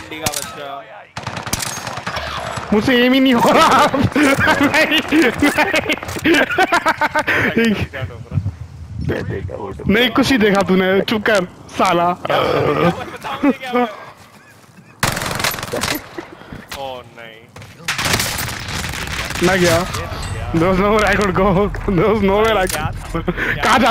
गंडी का बच्चा। मुझसे एम ही नहीं हो रहा। नहीं, नहीं, नहीं कुछ ही देखा तूने। चुप कर साला। ओ नहीं। मैं गया। There was nowhere I could go. There was nowhere I could. कहाँ जा